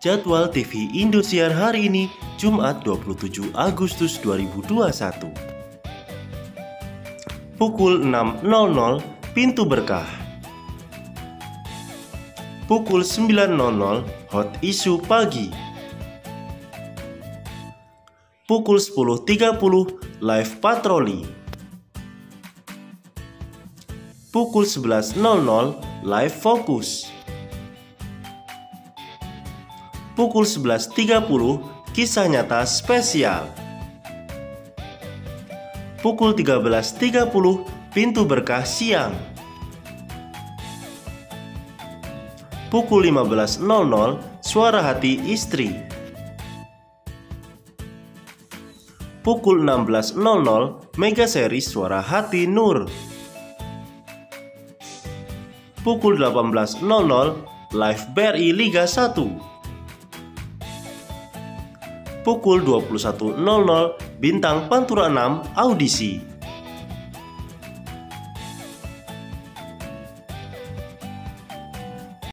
Jadwal TV Indosiar hari ini Jumat 27 Agustus 2021 Pukul 6.00 Pintu Berkah. Pukul 9.00 Hot Isu Pagi. Pukul 10.30 Live Patroli. Pukul 11.00 Live Focus pukul 11.30 Kisah Nyata Spesial. Pukul 13.30 Pintu Berkah Siang. Pukul 15.00 Suara Hati Istri. Pukul 16.00 Mega Series Suara Hati Nur. Pukul 18.00 Live BRI Liga 1 pukul 21.00 Bintang Pantura 6 Audisi.